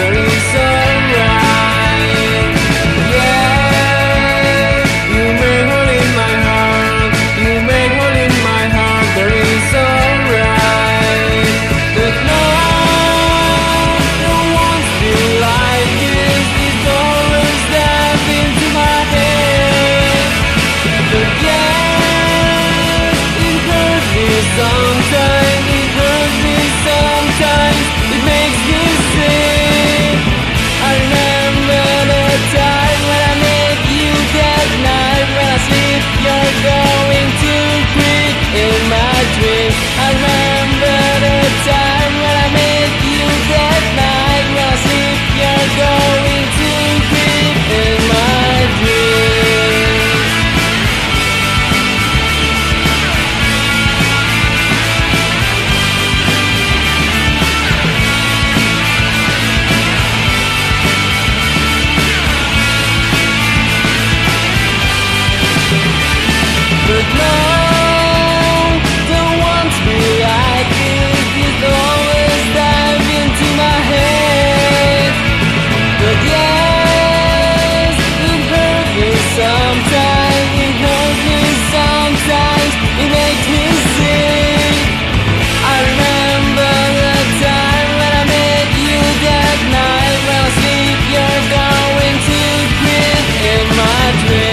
memories dream.